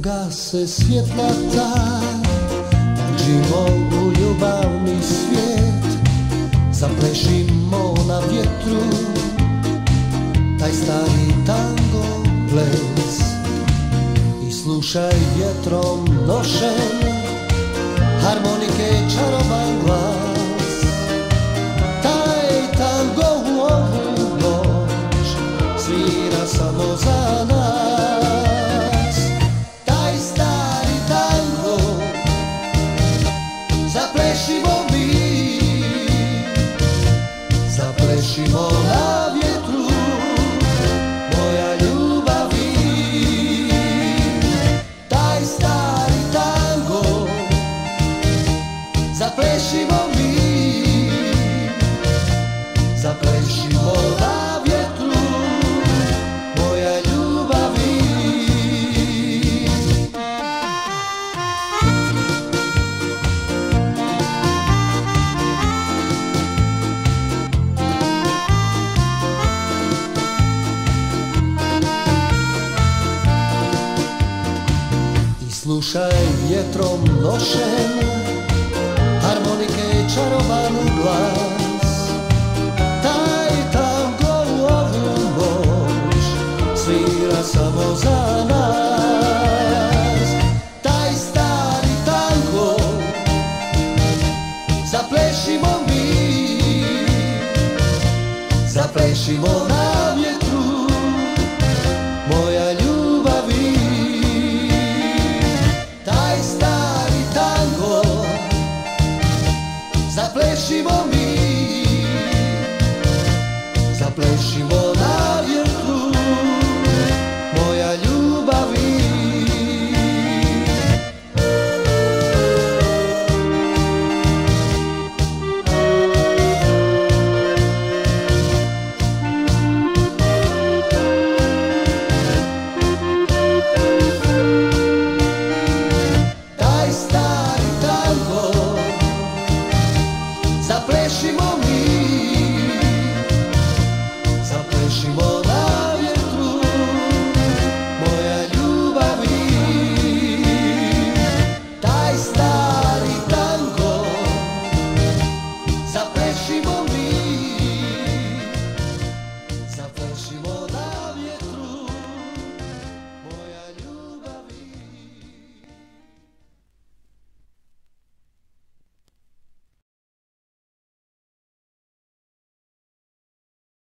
gase svjetla ta Uđimo u ljubavni svijet. Zaplešimo na vjetru Taj stari tango ples. I slušaj vjetrom nošen Harmonike čaroban Zaplešimo mi. Zaplešimo slušaj vjetrom nošen Harmonike čarovan glas. Taj tango u ovu noć Svira samo za nas. Taj stari tango Zaplešimo mi. Zaplešimo na zaplešimo mi, zaplešimo